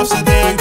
enough so they